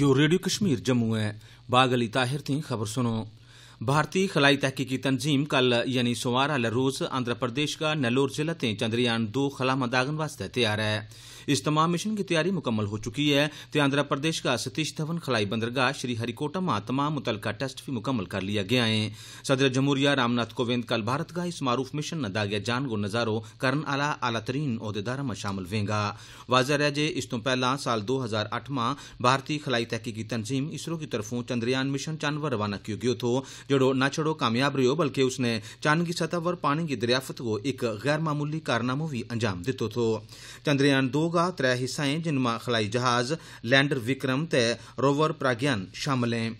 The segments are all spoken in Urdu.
یو ریڈیو کشمیر، جموں ہے۔ باغ علی طاہر تھی خبر سنو۔ بھارتی خلائی تحقیقی تنظیم کل یعنی سوموار روز آندھرا پردیش کا نلور ضلع تے چندریان دو خلا مداغن واسطے تیار ہے۔ اس تمام مشن کی تیاری مکمل ہو چکی ہے۔ تو آندھرا پردیش کا ستیش دھون خلائی بندرگاہ شری ہری کوٹا میں تمام متعلقہ ٹیسٹ بھی مکمل کر لیا گیا ہیں صدر جمہوریہ رام ناتھ کووند کل بھارت کا اس معروف مشن نہ داغیا جان گو نظارو کرن آلہ اعلی ترین عہدیدار میں شامل ہوئیں گا واضح رہ جے اس تو پہلا سال دو ہزار اٹھ میں بھارتی خلائی تحقیقی تنظیم اسرو کی طرفوں چندریان مشن چاند پر روانہ کیو گیو تھو۔ جڑو نہ چھڑو کامیاب رہو بلکہ اس نے چاند کی سطح پر پانی کی دریافت کو ایک غیر معمولی کارنامو بھی انجام دیتو تھو۔ چندریان دو ہوگا تر حصیں جنم خلائی جہاز لینڈر وکرم تے روور پراگیان شامل ہیں۔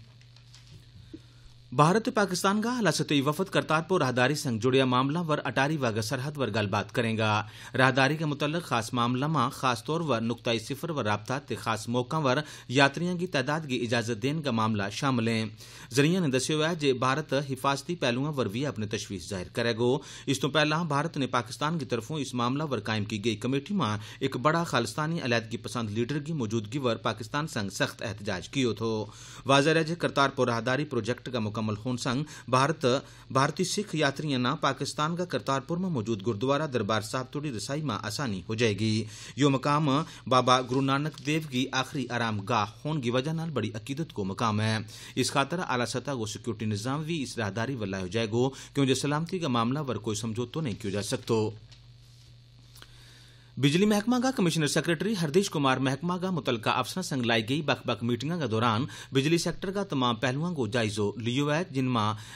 بھارت پاکستان کا لاسطی وفد کرتارپور راہداری سنگ جڑیا معاملہ ور اٹاری واگا سرحد ور گل بات کریں گا۔ راہداری کے متعلق خاص معاملہ ماں، خاص طور ور نقطۂ صفر و رابطہ تے خاص موقع ور یاتریاں کی تعداد کی اجازت دین کا معاملہ شامل ہیں۔ ذریعہ نے دسیا ہے جے بھارت حفاظتی پہلوؤں ور بھی اپنے تشویش ظاہر کرے گو۔ اس تو پہلا بھارت نے پاکستان کی طرفوں اس معاملہ ور قائم کی گئی کمیٹی ماں ایک بڑا خالستانی علیحدگی پسند لیڈر کی موجودگی ور پاکستان سنگ سخت احتجاج کیو تھو۔ واضح ہے کہ کرتارپور راہداری پروجیکٹ کا مکمل مکمل ہون سنگ، بھارت، بھارتی سکھ یاتری نا پاکستان کا کرتارپور موجود گردوارا دربار صاحب توڑی رسائی میں آسانی ہو جائے گی۔ جو مقام بابا گرو نانک دیو کی آخری آرام گاہ ہون کی وجہ نال بڑی عقیدت کو مقام ہے۔ اس خاطر اعلی سطح کو سیکورٹی نظام بھی اس راہداری ولائے ہو جائے کیوں کیونکہ سلامتی کا معاملہ پر کوئی سمجھوتو نہیں کی جا سکتا بجلی محکمہ کا کمیشنر سیکرٹری ہردیش کمار محکمہ کا متعلقہ افسر سنگ لائی گئی بک بک میٹنگ کا دوران بجلی سیکٹر کا تمام پہلوؤں کو جائزہ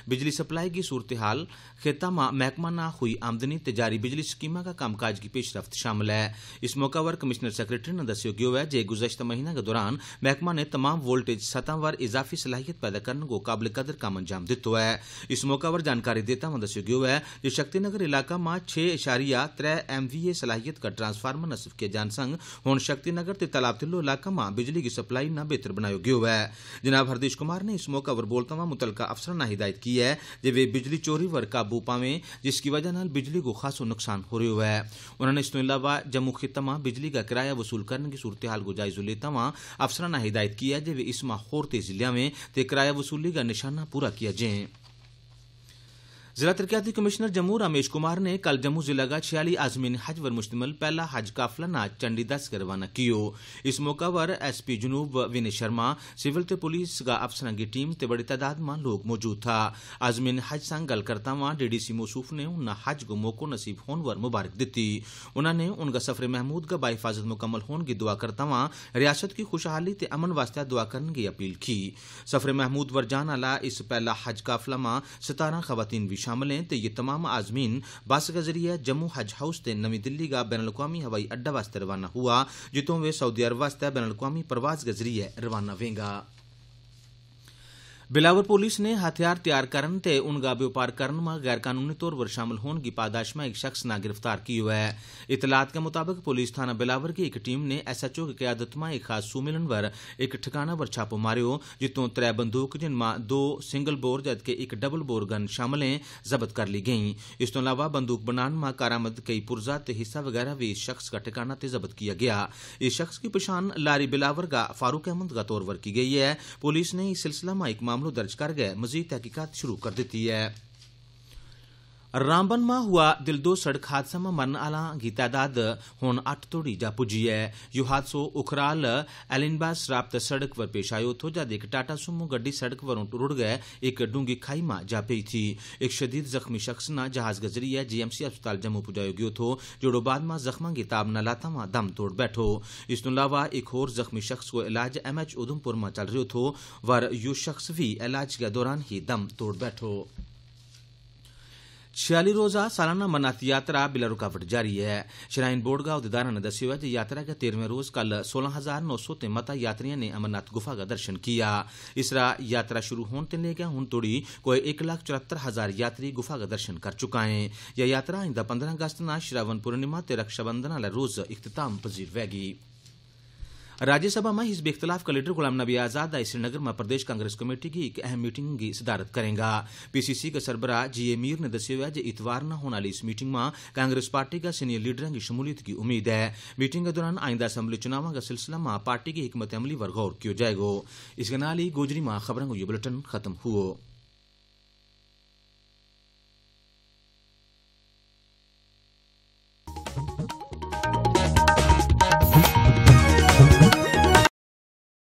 بجلی سپلائی کی صورتحال خطہ ماں محکمہ نہ ہوئی آمدنی تجاری بجلی سکیم کا کام کاج کی پیش رفت شامل ہے۔ اس موقع پر کمشنر سیکرٹری نے دس گیا ہے گزشتہ مہینہ کے دوران محکمہ نے تمام وولٹیج سطح پر اضافی صلاحیت پیدا کرنے کو قابل قدر کام انجام دتو ہے۔ اس موقع پر جانکاری دے دس گیا ہوا ہے شکتی نگر علاقہ ورا چھ اشاریہ تر ایم وی اے صلاحیت کٹر ٹرانسفارمر نصف کئے جان سنگ۔ ہن شکتی نگر سے تاب تلو علاقوں میں بجلی کی سپلائی بہتر بنایا گیا ہو جناب ہرد کمار نے اس موقع پر بولتاوا متلکا افسروں نے ہدت کی ہے بجلی چویری وابو پا جس کی وجہ سے بجلی کو خاصو نقصان ہونے اسو علاوہ جمع خطے میں بجلی کا کرایہ وسو کرنے کی صورتحال کو لے کر افسروں نے ہدت کی ہے اس وا ہوایا وسولی کا نشانہ پورا کریں ضلع ترقیاتی کمشنر جموں رمیش کمار نے کل جموں ضلع کا چھیالی آزمین حج ور مشتمل پہلا حج قافلا نا چنڈی دس کے روانہ کیو۔ اس موقع پر ایس پی جنوب ونی شرما، سول تے پولیس کا افسران کی ٹیم تے بڑی تعداد میں لوگ موجود تھا۔ آزمین حج سنگ گل کرتا کروا ڈی ڈی سی موسوف نے انہیں حج کو موقع نصیب ہون ور مبارک دیتی انہوں نے ان کا سفر محمود کا بحفاظت مکمل ہون کی دعا کرتا کرتاوا ریاست کی خوشحالی تے امن واسطہ دعا کرنے کی اپیل کی۔ سفر محمود پر جانا اس پہلا حج کافلا ستارہ خواتین بھی شامل ہیں، تو یہ تمام آزمین بس کا ذریعہ جموں حج ہاؤس تے نمی دلی کا بین الاقوامی ہوائی اڈا واسطے روانہ ہوا، جتوں وہ سعودی عرب واسطے بین الاقوامی پرواز کا ذریعہ روانہ ہوئے گا۔ بلاور پولیس نے ہتھیار تیار کرن تے انگا بیوپار کرن ما غیر قانونی طور پر شامل ہون کی پاداش میں ایک شخص نا گرفتار کی ہوئے۔ ہے اطلاعات کے مطابق پولیس تھان بلاور کی ایک ٹیم نے ایس ایچ کی قیادت میں ایک خاص ملن پر ایک ٹکانا پر چھاپے مارو جتوں تر بندوق جن میں دو سنگل بور جدک ایک ڈبل بور گن شامل ہیں ضبط کر لی گئی اسو علاوہ بندوق بنان امد کئی پہ حصہ وغیرہ بھی اس شخص کا ٹھکانہ تے ضبط کیا گیا۔ اس شخص کی پشان لاری بلاور کا فاروق احمد کا طور پر گئی ہے۔ پولیس نے اس سلسلے میں ਮਾਮਲੋਂ ਦਰਜ ਕਰਕੇ ਮਜ਼ੀਦ ਤਹਿਕੀਕਾਤ ਸ਼ੁਰੂ ਕਰ ਦਿੱਤੀ ਹੈ। رامبن ماں ہوا دل دو سڑک حادثہ مرنے آپ کی تعداد ہونے اٹ تاری پجی یو حادثہ اکھرال ایلنباز شرابت سڑک ور پیش آو جد ایک ٹاٹا سمہ گڈی سڑک پر ٹرٹ گئے ایک ڈونگی کھائی ماں جا جی تھی ایک شدید زخمی شخص نا جہاز گزری ہے جی ایم سی اسپتال جموں پجایا گیا ہو باد میں زخمی تاپ ماں دم توڑ بیٹھو اس علاوہ ایک ہوا زخمی شخص کو ایلاج ایم ایچ ادمپور مو چل رہی ہو یو شخص بھی علاج دوران ہی دم توڑ بیٹھو شیالی روزہ سالانہ امرنااتھ یاترا بلا رکاوٹ جاری ہے۔ شرائن بورڈ کا اہدےدار نے دسی ہے کہ یاترا کے تیروے روز کل سولہ ہزار نو سو سے متا نے نی امرنااتھ گفا کا درشن کیا۔ اسرا شروع ہونے گیا ہن توڑی کوئی ایک لاکھ چوہتر ہزار یاتری گفا کا درشن کر چکا ہیں یا یاترا آئندہ پندرہ اگست شراون شراو پورنما رکابندن آپ روز اختتام پزیو گے روجسمبھ میں ہزب اختلاف کا لیڈر گلام نبی آزاد آج شرینگر پردیش کانگریس کمیٹی کی ایک اہم میٹنگ کی سدارت کرے گا۔ پی سی سی کے سربراہ جی ایر نے دس جی اتوارا ہونے والی اس میٹنگ ما کانگریس پارٹیگا سینیش لیڈر کی شمولیت کی امید ہے۔ میٹنگ دوران آئندہ اصمبلی چناو کا سلسلہ میں پارٹی ایک مت عملی پر گور